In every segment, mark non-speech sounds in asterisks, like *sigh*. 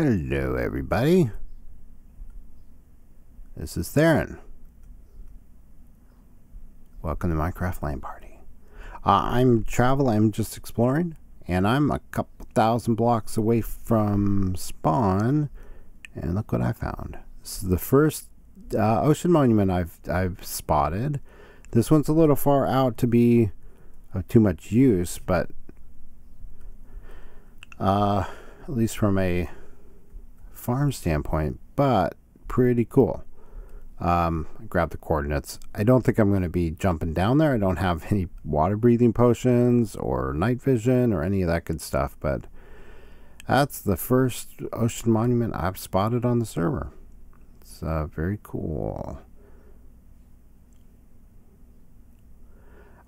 Hello, everybody. This is Theron. Welcome to Minecraft LAN Party. Uh, I'm travel. I'm just exploring, and I'm a couple thousand blocks away from spawn. And look what I found. This is the first uh, ocean monument I've I've spotted. This one's a little far out to be of too much use, but uh, at least from a farm standpoint, but pretty cool. Um, I grabbed the coordinates. I don't think I'm going to be jumping down there. I don't have *laughs* any water breathing potions or night vision or any of that good stuff, but that's the first ocean monument I've spotted on the server. It's uh, very cool.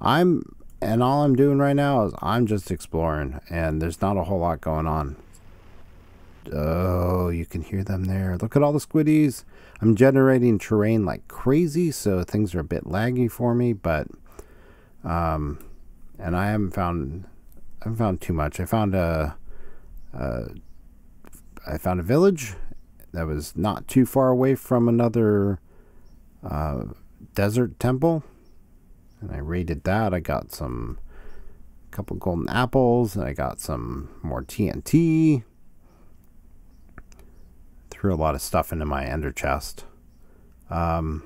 I'm and all I'm doing right now is I'm just exploring, and there's not a whole lot going on. Oh, you can hear them there. Look at all the squiddies. I'm generating terrain like crazy, so things are a bit laggy for me, but um, and I haven't found I haven't found too much. I found a, a I found a village that was not too far away from another uh, desert temple and I raided that. I got some a couple golden apples, and I got some more TNT. Threw a lot of stuff into my ender chest. Um,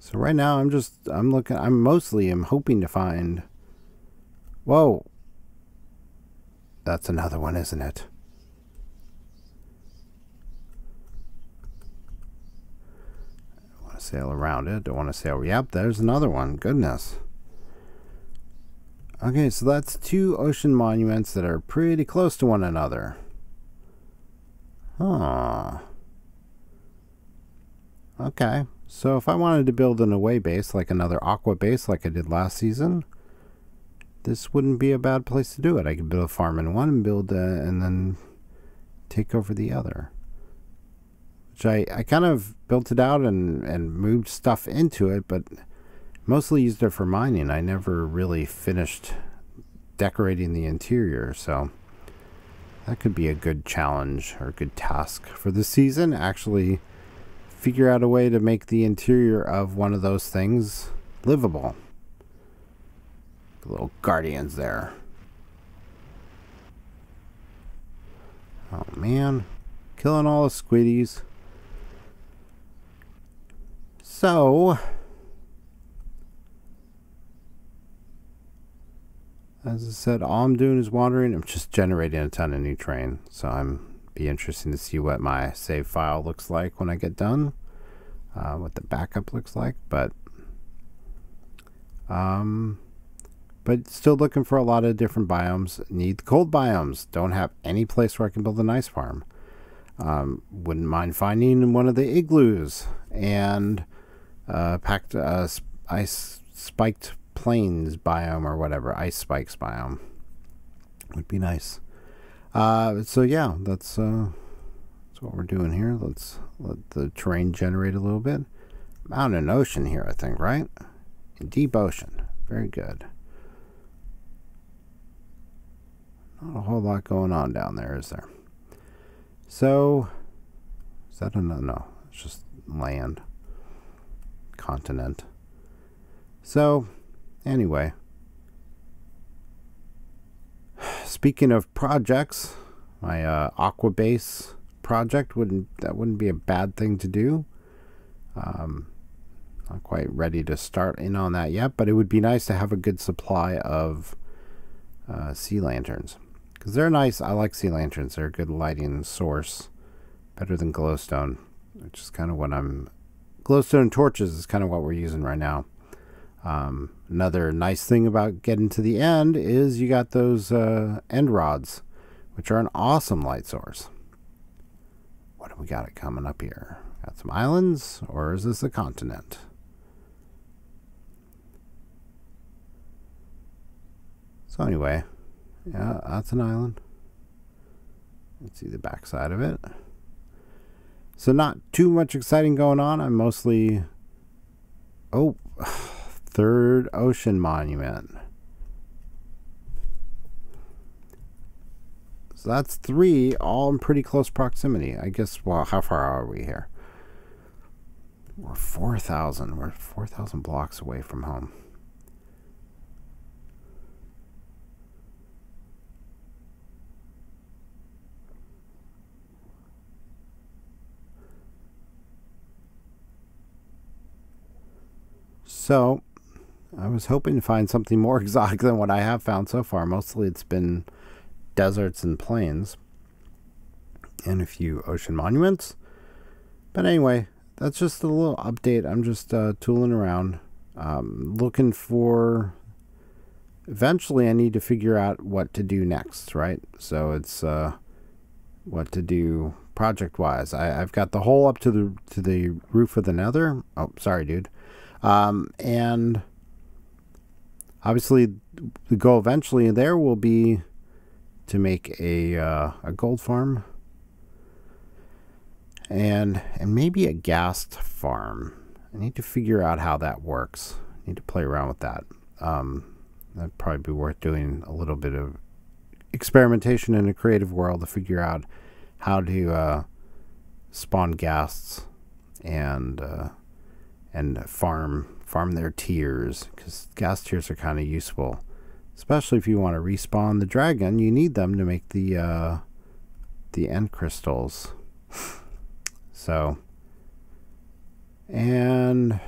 so right now I'm just I'm looking. I'm mostly I'm hoping to find. Whoa. That's another one, isn't it? I want to sail around it. Don't want to sail. Yep, there's another one. Goodness. Okay, so that's two ocean monuments that are pretty close to one another. Huh. Okay, so if I wanted to build an away base, like another aqua base like I did last season, this wouldn't be a bad place to do it. I could build a farm in one and build, uh, and then take over the other which I, I kind of built it out and, and moved stuff into it, but mostly used it for mining. I never really finished decorating the interior, so that could be a good challenge or a good task for the season. Actually, figure out a way to make the interior of one of those things livable. Little guardians there. Oh man, killing all the squiddies. So, as I said, all I'm doing is wandering. I'm just generating a ton of new terrain, So I'm be interesting to see what my save file looks like when I get done. Uh, what the backup looks like, but um, but still looking for a lot of different biomes. Need cold biomes. Don't have any place where I can build a nice farm. Um, wouldn't mind finding one of the igloos and uh, packed uh, ice spiked plains biome or whatever ice spikes biome would be nice. Uh, so yeah, that's uh, that's what we're doing here. Let's let the terrain generate a little bit. Mountain ocean here, I think, right? Deep ocean. Very good. Not a whole lot going on down there, is there? So, is that a no? No, it's just land continent. So, anyway. Speaking of projects, my uh, Aqua Base project wouldn't that wouldn't be a bad thing to do. Um, not quite ready to start in on that yet, but it would be nice to have a good supply of uh, sea lanterns because they're nice. I like sea lanterns; they're a good lighting source, better than glowstone, which is kind of what I'm glowstone torches is kind of what we're using right now. Um, another nice thing about getting to the end is you got those uh, end rods, which are an awesome light source. What do we got it coming up here? Got some islands, or is this a continent? So anyway, yeah, that's an island. Let's see the backside of it. So not too much exciting going on. I'm mostly oh, *sighs* third ocean monument. So that's three, all in pretty close proximity. I guess, well, how far are we here? We're 4,000. We're 4,000 blocks away from home. So, I was hoping to find something more *laughs* exotic than what I have found so far. Mostly it's been deserts and plains and a few ocean monuments. But anyway, that's just a little update. I'm just uh, tooling around, um, looking for. Eventually, I need to figure out what to do next, right? So it's uh, what to do project wise. I, I've got the hole up to the to the roof of the Nether. Oh, sorry, dude. Um, and obviously, the goal eventually there will be to make a uh, a gold farm and and maybe a ghast farm. I need to figure out how that works. I need to play around with that. Um, that'd probably be worth doing a little bit of experimentation in a creative world to figure out how to uh, spawn ghasts and uh, and farm farm their tears because ghast tears are kind of useful, especially if you want to respawn the dragon. You need them to make the uh, the end crystals. *laughs* So, and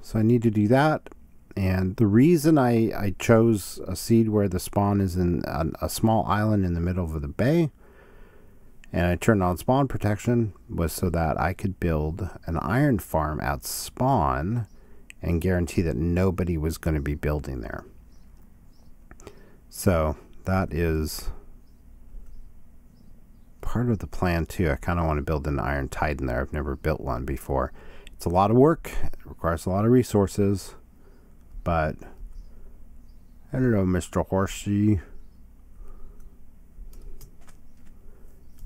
so I need to do that. And the reason I, I chose a seed where the spawn is in a, a small island in the middle of the bay and I turned on spawn protection was so that I could build an iron farm at spawn and guarantee that nobody was going to be building there. So that is part of the plan too. I kind of want to build an Iron Titan there. I've never built one before. It's a lot of work. It requires a lot of resources. But I don't know, Mr. Horsey.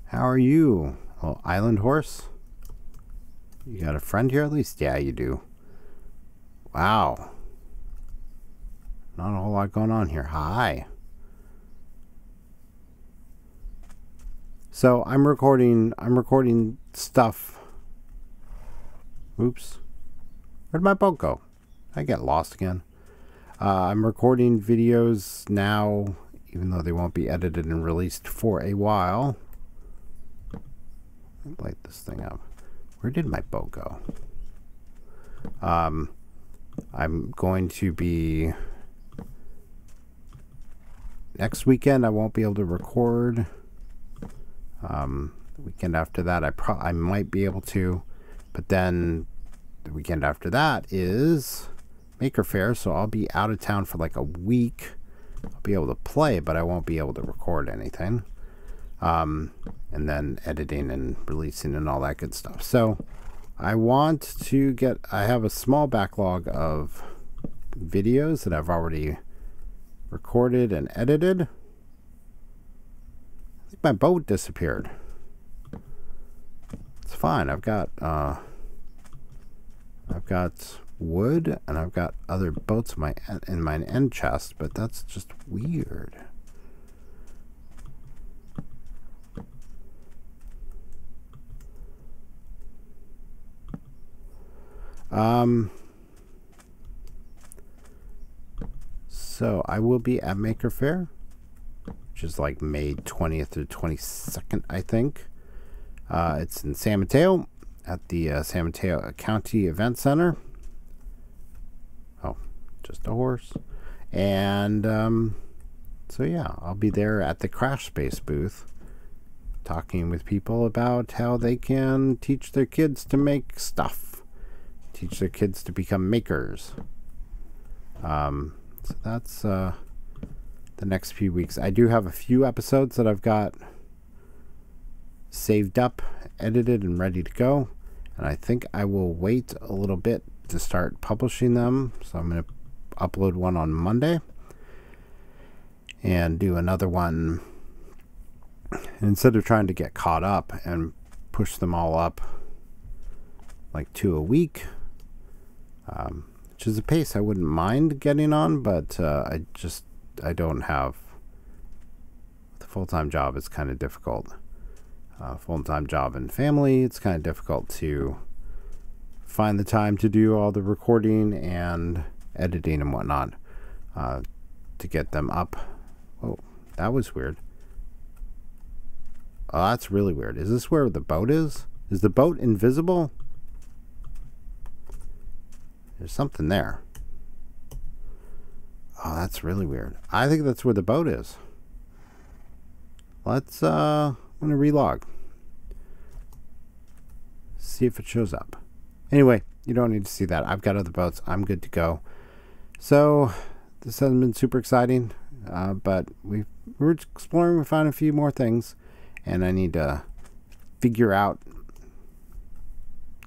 How are you? Oh, island horse? You got a friend here at least? Yeah, you do. Wow. Not a whole lot going on here. Hi. So I'm recording. I'm recording stuff. Oops. Where'd my boat go? I get lost again. Uh, I'm recording videos now, even though they won't be edited and released for a while. Light this thing up. Where did my boat go? Um, I'm going to be next weekend. I won't be able to record. Um, the weekend after that, I pro I might be able to, but then the weekend after that is Maker Faire, so I'll be out of town for like a week. I'll be able to play, but I won't be able to record anything. Um, and then editing and releasing and all that good stuff. So I want to get, I have a small backlog of videos that I've already recorded and edited my boat disappeared. It's fine. I've got uh, I've got wood and I've got other boats in my in my end chest, but that's just weird. Um. So I will be at Maker Faire, which is like May 20th to 22nd, I think. Uh, it's in San Mateo at the uh, San Mateo County Event Center. Oh, just a horse. And um, so, yeah, I'll be there at the Crash Space booth talking with people about how they can teach their kids to make stuff, teach their kids to become makers. Um, so that's. Uh, the next few weeks. I do have a few episodes that I've got saved up, edited, and ready to go. And I think I will wait a little bit to start publishing them. So I'm going to upload one on Monday and do another one. Instead of trying to get caught up and push them all up like two a week, um, which is a pace I wouldn't mind getting on, but uh, I just I don't have. The full time job is kind of difficult. Uh, full time job and family, it's kind of difficult to find the time to do all the recording and editing and whatnot uh, to get them up. Oh, that was weird. Oh, that's really weird. Is this where the boat is? Is the boat invisible? There's something there. Oh, that's really weird. I think that's where the boat is. Let's, uh, I'm going to relog. See if it shows up. Anyway, you don't need to see that. I've got other boats. I'm good to go. So, this hasn't been super exciting, uh, but we we're exploring. We found a few more things, and I need to figure out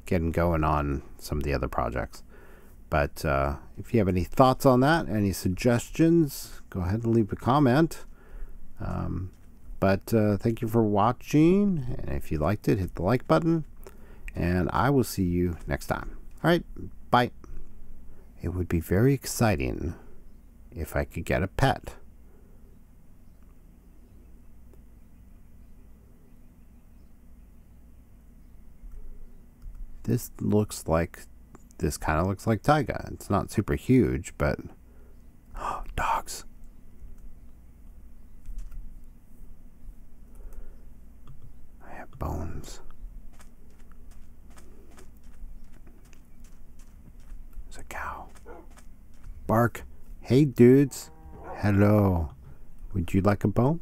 getting going on some of the other projects. But uh, if you have any thoughts on that, any suggestions, go ahead and leave a comment. Um, but uh, thank you for watching. And if you liked it, hit the like button. And I will see you next time. All right, bye. It would be very exciting if I could get a pet. This looks like, this kind of looks like taiga. It's not super huge, but *gasps* dogs. I have bones. There's a cow. Bark. Hey, dudes. Hello. Would you like a bone?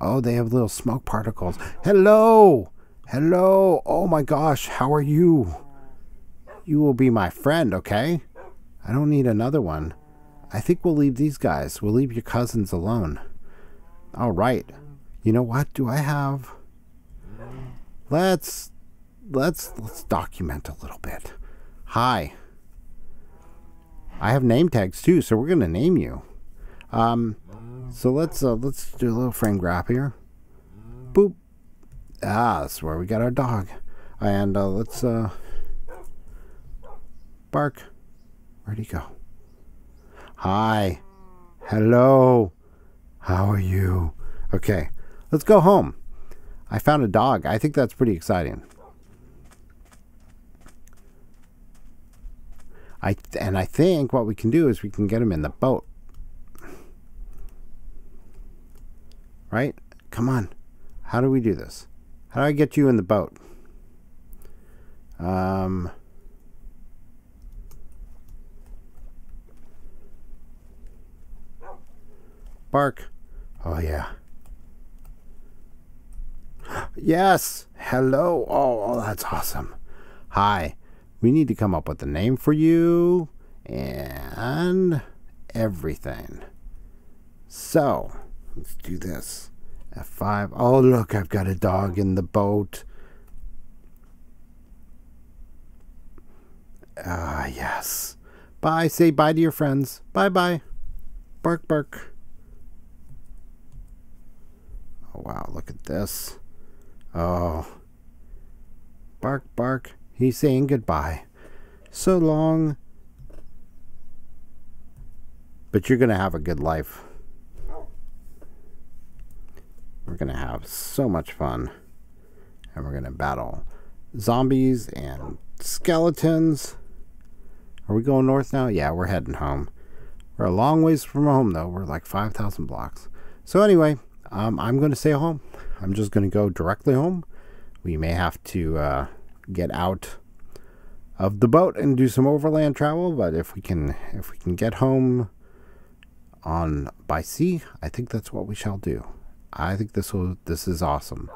Oh, they have little smoke particles. Hello! Hello! Oh my gosh, how are you? You will be my friend, okay? I don't need another one. I think we'll leave these guys. We'll leave your cousins alone. All right. You know what? Do I have... Let's... Let's... Let's document a little bit. Hi. I have name tags too, so we're going to name you. Um, so let's uh, let's do a little frame grab here. Boop. Ah, that's where we got our dog. And uh, let's uh, bark. Where'd he go? Hi. Hello. How are you? Okay, let's go home. I found a dog. I think that's pretty exciting. I and I think what we can do is we can get him in the boat. Right? Come on. How do we do this? How do I get you in the boat? Um Bark. Oh yeah. Yes. Hello. Oh, oh, that's awesome. Hi. We need to come up with a name for you and everything. So, let's do this. F5. Oh, look, I've got a dog in the boat. Ah, yes. Bye. Say bye to your friends. Bye bye. Bark, bark. Oh, wow. Look at this. Oh. Bark, bark. He's saying goodbye. So long. But you're going to have a good life. We're going to have so much fun. And we're going to battle zombies and skeletons. Are we going north now? Yeah, we're heading home. We're a long ways from home, though. We're like 5,000 blocks. So, anyway, um, I'm going to stay home. I'm just going to go directly home. We may have to uh, get out of the boat and do some overland travel. But if we can, if we can get home on by sea, I think that's what we shall do. I think this will. This is awesome.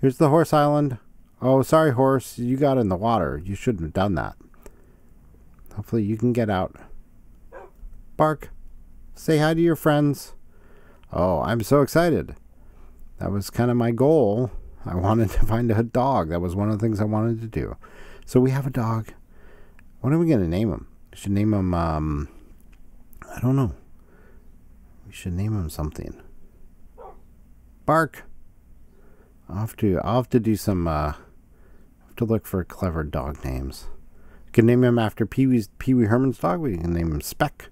Here's the horse island. Oh, sorry, horse. You got in the water. You shouldn't have done that. Hopefully, you can get out. Bark. Say hi to your friends. Oh, I'm so excited. That was kind of my goal I *laughs* wanted to find a dog. That was one of the things I wanted to do. So we have a dog. What are we going to name him? We should name him, um, I don't know. We should name him something. Bark. I'll have to, I'll have to do some, uh, have to look for clever dog names. We can name him after Pee Wee's, Pee Wee Herman's dog. We can name him Speck.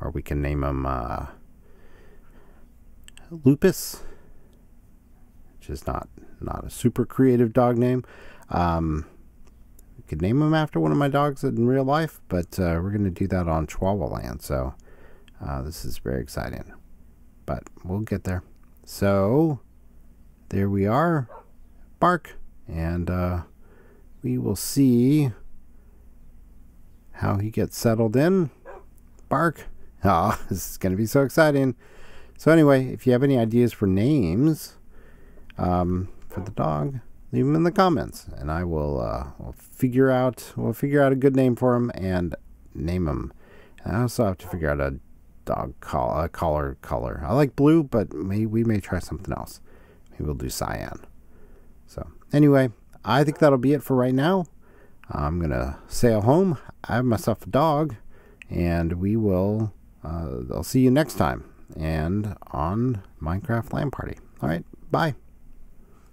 Or we can name him, uh, Lupus, which is not not a super creative dog name. Um, I could name him after one of my dogs in real life, but uh, we're going to do that on Chihuahua Land. So uh, this is very exciting. But we'll get there. So there we are. Bark. And uh, we will see how he gets settled in. Bark. Oh, *laughs* this is going to be so exciting. So anyway, if you have any ideas for names um, for the dog, leave them in the comments, and I will uh, will figure out we'll figure out a good name for him and name him. And I also have to figure out a dog call a collar color. I like blue, but may, we may try something else. Maybe we'll do cyan. So anyway, I think that'll be it for right now. I'm gonna sail home. I have myself a dog, and we will. Uh, I'll see you next time and on Minecraft LAN Party. All right, bye.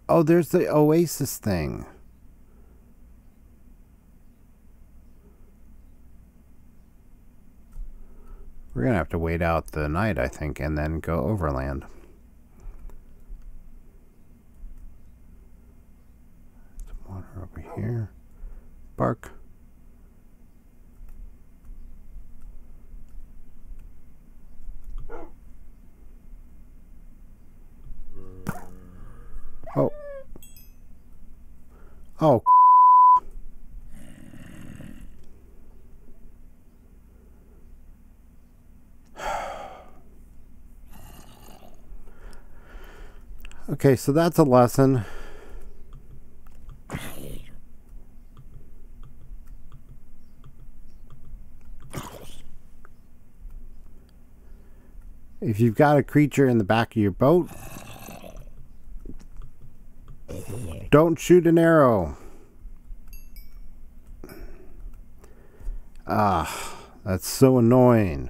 Oh, there's the Oasis thing. We're going to have to wait out the night, I think, and then go overland. Some water over here. Bark. Oh. Oh. Okay, so that's a lesson. If you've got a creature in the back of your boat, don't shoot an arrow. Ah, that's so annoying.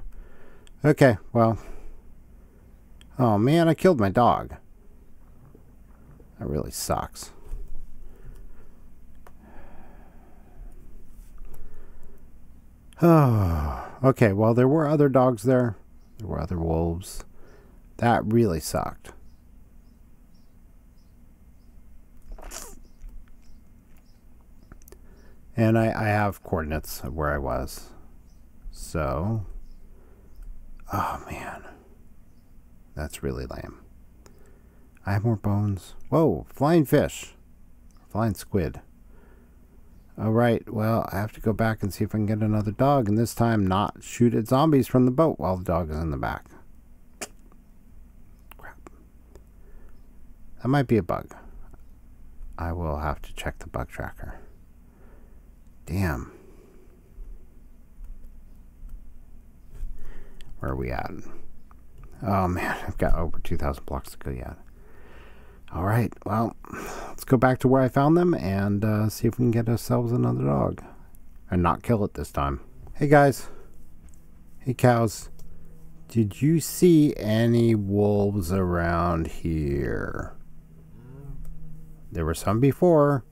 Okay, well. Oh man, I killed my dog. That really sucks. Oh, *sighs* okay, well, there were other dogs there. There were other wolves. That really sucked. And I, I have coordinates of where I was. So, oh man, that's really lame. I have more bones. Whoa, flying fish. Flying squid. Alright, well, I have to go back and see if I can get another dog, and this time not shoot at zombies from the boat while the dog is in the back. Crap. That might be a bug. I will have to check the bug tracker. Damn. Where are we at? Oh man, I've got over 2,000 blocks to go yet. All right, well, let's go back to where I found them and uh, see if we can get ourselves another dog. And not kill it this time. Hey guys. Hey cows. Did you see any wolves around here? There were some before.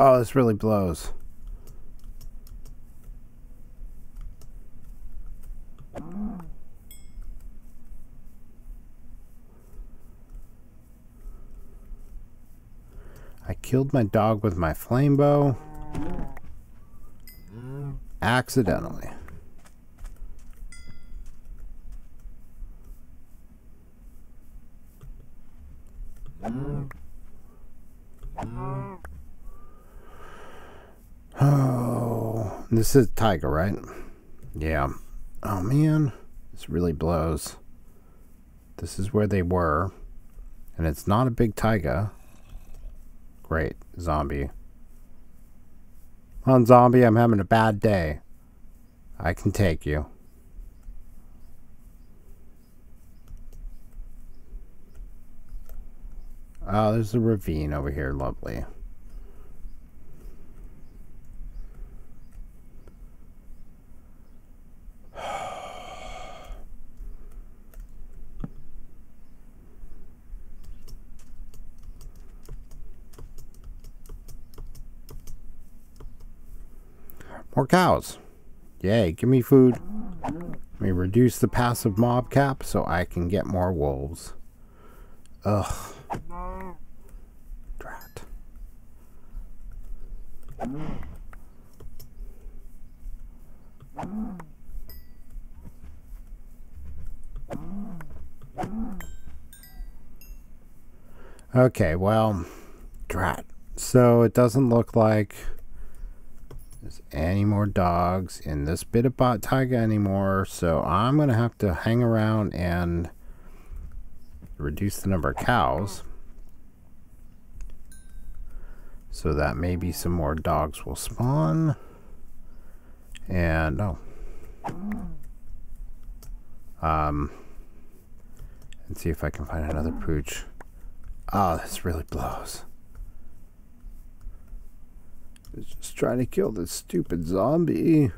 Oh, this really blows. I killed my dog with my flame bow. Accidentally. This is taiga, right? Yeah. Oh, man. This really blows. This is where they were. And it's not a big taiga. Great. Zombie. On zombie, I'm having a bad day. I can take you. Oh, there's a ravine over here. Lovely. More cows. Yay, give me food. Let me reduce the passive mob cap so I can get more wolves. Ugh. Drat. Okay, well, drat. So it doesn't look like there's any more dogs in this bit of bot taiga anymore. So I'm going to have to hang around and reduce the number of cows. So that maybe some more dogs will spawn. And, oh. Um, and see if I can find another pooch. Oh, this really blows. It's just trying to kill this stupid zombie.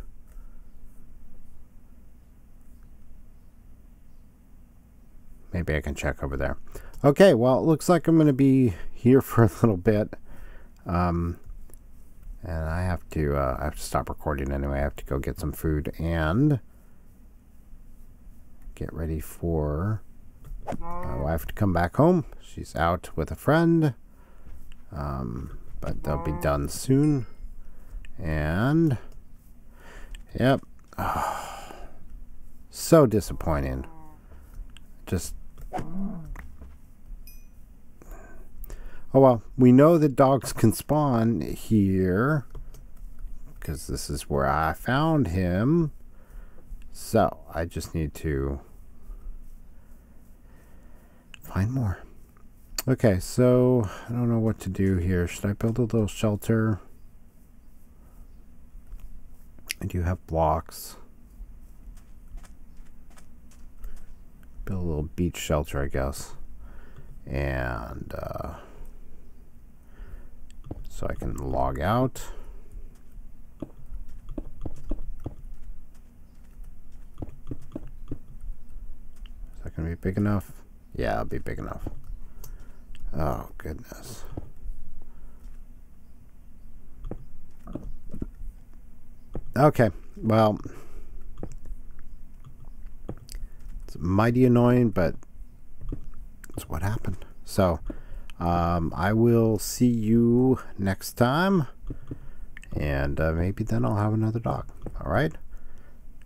Maybe I can check over there. Okay, well, it looks like I'm going to be here *laughs* for a little bit. Um, and I have to, uh, I have to stop recording anyway. I have to go get some food and get ready for my wife to come back home. She's out with a friend. Um, but they'll be done soon. And, yep. Oh, *sighs* so disappointing. Just Oh well, we know that dogs can spawn here because this is where I found him. So I just need to find more. Okay, so I don't know what to do here. Should I build a little shelter? I do have blocks. Build a little beach shelter, I guess. And, uh, so I can log out. Is that going to be big enough? Yeah, it'll be big enough. Oh, goodness. Okay, well, it's mighty annoying, but it's what happened. So, um, I will see you next time. And uh, maybe then I'll have another dog. All right?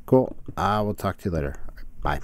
Cool. I will talk to you later. Bye.